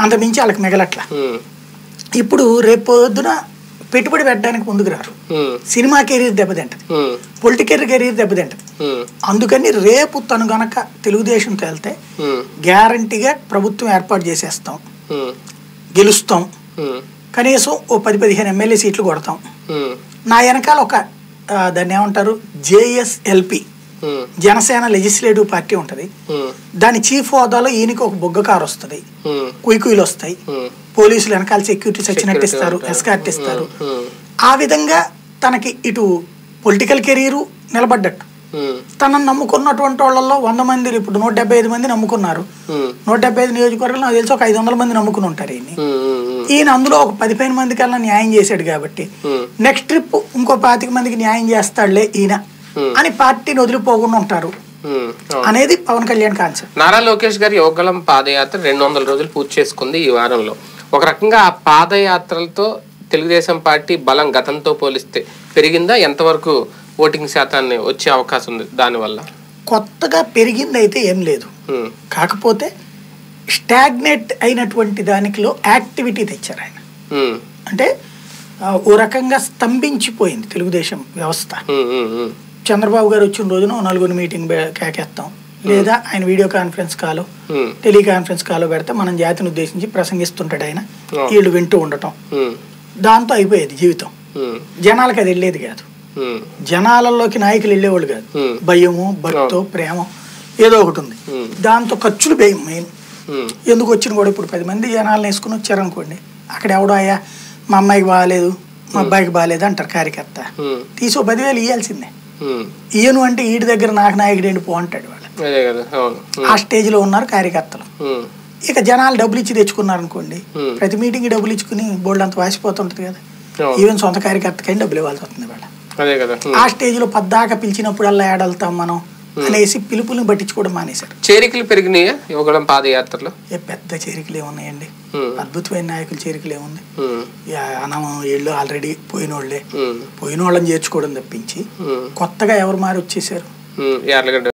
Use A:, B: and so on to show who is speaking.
A: అంత మించి వాళ్ళకి మిగలట్ల. ఇప్పుడు రేపు పొద్దున పెట్టుబడి పెట్టడానికి ముందుకు రారు. సినిమా కెరీర్ దెబ్బతింటది. పొలిటికల్ కెరీర్ దెబ్బతింటది. అందుకని రేపు తను గనక తెలుగుదేశంతో వెళ్తే గ్యారంటీగా ప్రభుత్వం ఏర్పాటు చేసేస్తాం. గెలుస్తాం. కనీసం ఓ పది పదిహేను ఎమ్మెల్యే సీట్లు కొడతాం. నా వెనకాల ఒక దాన్ని ఏమంటారు? జేఎస్ఎల్పి. జనసేన లెజిస్లేటివ్ పార్టీ ఉంటుంది.
B: ఉమ్,
A: దాని చీఫ్ హోదాలో ఈయనకి ఒక బొగ్గ కారు వస్తుంది.
B: ఉమ్,
A: కుయ్కుయిలు వస్తాయి. పోలీసులు వెనకాల సెక్యూరిటీ సచ్చినట్టు ఇస్తారు. ఎస్కార్ట్ ఇస్తారు ఆ విధంగా తనకి ఇటు పొలిటికల్ కెరీరు నిలబడ్డట్టు. తనను నమ్ముకున్నటువంటి వాళ్ళల్లో వంద మంది ఇప్పుడు నూట డెబ్బై ఐదు మంది నమ్ముకున్నారు. నూట డెబ్బై ఐదు నియోజకవర్గాలు నాకు తెలిసి ఒక ఐదు వందల మంది నమ్ముకుని ఉంటారు
B: ఉమ్,
A: ఈయన అందులో ఒక పదిహేను మంది కల్లా న్యాయం చేశాడు కాబట్టి నెక్స్ట్ ట్రిప్ ఇంకో పాతిక మందికి న్యాయం చేస్తాడులే ఈయన.
B: Hmm.
A: అని పార్టీని వదిలిపోకుండా ఉంటారు.
B: అవును.
A: అనేది పవన్ కళ్యాణ్ కాన్సెప్ట్.
B: నారా లోకేష్ గారి యోగలం పాదయాత్ర రెండు వందల రోజులు పూర్తి చేసుకుంది ఈ వారంలో. ఒక రకంగా ఆ పాదయాత్రలతో తెలుగుదేశం పార్టీ బలం గతంతో పోలిస్తే పెరిగిందా? ఎంతవరకు ఓటింగ్ శాతాన్ని వచ్చే అవకాశం ఉంది దానివల్ల?
A: కొత్తగా పెరిగింది అయితే ఏం లేదు.
B: ఉమ్,
A: కాకపోతే స్టాగ్నేట్ అయినటువంటి దానికిలో యాక్టివిటీ తెచ్చారు ఆయన. అంటే ఓ రకంగా స్తంభించిపోయింది తెలుగుదేశం వ్యవస్థ. చంద్రబాబు గారు వచ్చిన రోజున నలుగురు మీటింగ్ కేకేస్తాం లేదా ఆయన వీడియో కాన్ఫరెన్స్ కాలో టెలికాన్ఫరెన్స్ కాలో పెడితే మనం జాతిని ఉద్దేశించి ప్రసంగిస్తుంటాడు ఆయన. వీళ్ళు వింటూ ఉండటం. దాంతో అయిపోయేది జీవితం. జనాలకు అది వెళ్ళేది కాదు. జనాలలోకి నాయకులు వెళ్ళేవాళ్ళు కాదు. భయము భక్తో ప్రేమ ఏదో ఒకటి ఉంది. దాంతో ఖర్చులు భయం మెయిన్. ఎందుకు వచ్చిన కూడా ఇప్పుడు పది మంది జనాలను వేసుకుని వచ్చారనుకోండి అక్కడ ఎవడో అయ్యా మా అమ్మాయికి బాగాలేదు మా అబ్బాయికి బాగాలేదు అంటారు కార్యకర్త
B: ఉమ్,
A: తీసి ఓ పదివేలు ఇవ్వాల్సిందే ఈయను అంటే ఈడి దగ్గర నాకు నాయకుడు ఏంటి పో అంటాడు వాళ్ళు ఆ స్టేజ్లో ఉన్నారు కార్యకర్తలు. ఇక జనాలు డబ్బులు ఇచ్చి తెచ్చుకున్నారు అనుకోండి. ప్రతి మీటింగ్ డబ్బులు ఇచ్చుకుని బోల్డ్ అంత వాసిపోతుంటుంది కదా. ఈవెన్ సొంత కార్యకర్తకైనా డబ్బులు ఇవ్వాల్సి వస్తుంది వాళ్ళ. ఆ స్టేజ్లో పద్దాక పిలిచినప్పుడల్లా ఏడళ్తాం మనం. అనేసి పిలుపుని పట్టించుకోవడం మానేశారు.
B: చేరికలు పెరిగినాయా? పాదయాత్రలో?
A: ఏ పెద్ద చేరికలు ఏమున్నాయండి.
B: ఉమ్,
A: అద్భుతమైన నాయకుల చేరికలు ఏముంది యా, మనం వీళ్ళు ఆల్రెడీ పోయిన వాళ్ళే పోయిన వాళ్ళని చేర్చుకోవడం తప్పించి కొత్తగా ఎవరు మారి వచ్చేసారు